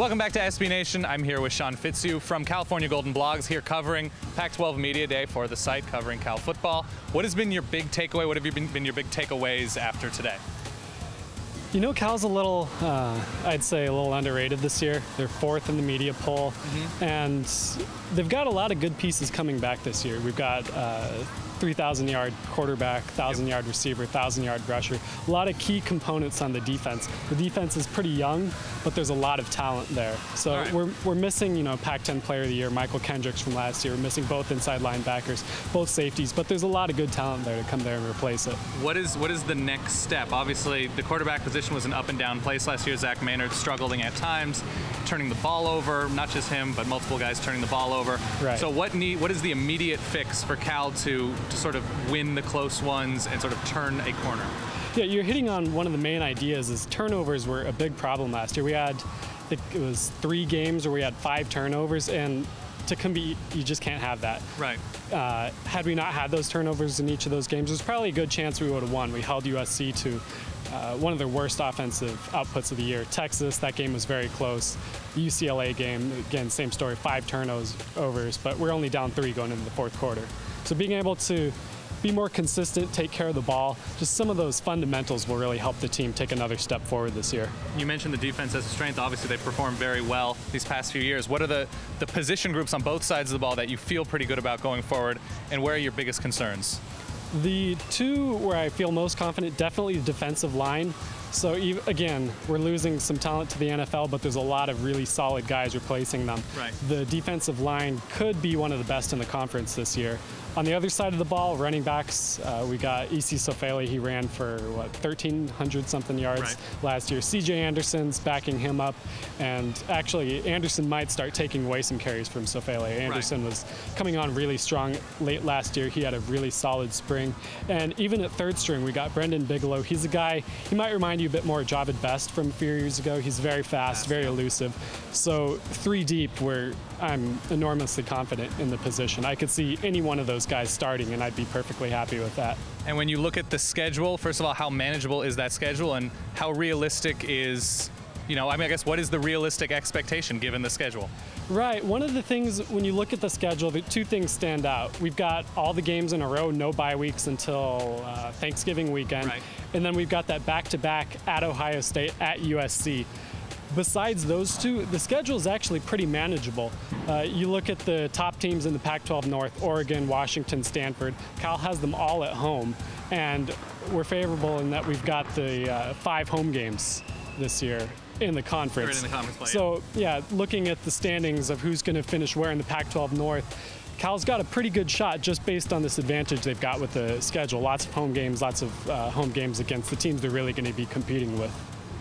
Welcome back to SB Nation. I'm here with Sean Fitzhugh from California Golden Blogs, here covering Pac-12 Media Day for the site covering Cal football. What has been your big takeaway? What have you been, been your big takeaways after today? You know, Cal's a little, uh, I'd say, a little underrated this year. They're fourth in the media poll, mm-hmm. and they've got a lot of good pieces coming back this year. We've got uh, 3,000 yard quarterback, 1,000 yard receiver, 1,000 yard rusher. A lot of key components on the defense. The defense is pretty young, but there's a lot of talent there. So right. we're, we're missing, you know, Pac-10 Player of the Year, Mychal Kendricks from last year. We're missing both inside linebackers, both safeties, but there's a lot of good talent there to come there and replace it. What is what is the next step? Obviously, the quarterback position was an up and down place last year. Zach Maynard struggling at times, turning the ball over. Not just him, but multiple guys turning the ball over. Right. So what need what is the immediate fix for Cal to to sort of win the close ones and sort of turn a corner. Yeah, you're hitting on one of the main ideas is turnovers were a big problem last year. We had, I think it was three games where we had five turnovers, and to compete, you just can't have that. Right. Uh, had we not had those turnovers in each of those games, there's probably a good chance we would have won. We held USC to uh, one of their worst offensive outputs of the year. Texas, that game was very close. The UCLA game, again, same story, five turnovers, but we're only down three going into the fourth quarter. So being able to be more consistent, take care of the ball. Just some of those fundamentals will really help the team take another step forward this year. You mentioned the defense as a strength. Obviously, they've performed very well these past few years. What are the, the position groups on both sides of the ball that you feel pretty good about going forward, and where are your biggest concerns? The two where I feel most confident, definitely the defensive line. So again, we're losing some talent to the NFL, but there's a lot of really solid guys replacing them. Right. The defensive line could be one of the best in the conference this year. On the other side of the ball, running backs, uh, we got Isi Sofele. He ran for what 1,300 something yards right. last year. C.J. Anderson's backing him up, and actually Anderson might start taking away some carries from Sofele. Anderson right. was coming on really strong late last year. He had a really solid spring, and even at third string, we got Brendan Bigelow. He's a guy. He might remind you a bit more of Jahvid Best from a few years ago. He's very fast, very elusive. So three deep, where I'm enormously confident in the position. I could see any one of those guys starting, and I'd be perfectly happy with that. And when you look at the schedule, first of all, how manageable is that schedule, and how realistic is, you know, I mean, I guess what is the realistic expectation given the schedule? Right. One of the things when you look at the schedule, the two things stand out. We've got all the games in a row, no bye weeks until uh, Thanksgiving weekend, right. and then we've got that back-to-back at Ohio State, at USC besides those two, the schedule is actually pretty manageable. Uh, you look at the top teams in the Pac 12 North Oregon, Washington, Stanford. Cal has them all at home, and we're favorable in that we've got the uh, five home games this year in the conference. In the conference so, yeah, looking at the standings of who's going to finish where in the Pac 12 North. Cal's got a pretty good shot just based on this advantage they've got with the schedule. Lots of home games, lots of uh, home games against the teams they're really going to be competing with.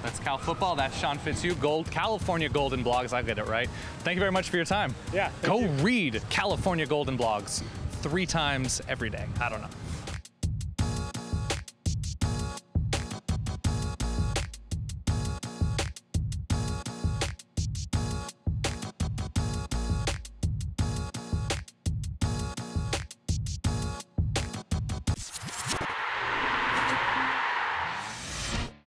That's Cal Football. That's Sean Fitzhugh, Gold, California Golden Blogs. I get it right. Thank you very much for your time. Yeah. Go you. read California Golden Blogs three times every day. I don't know.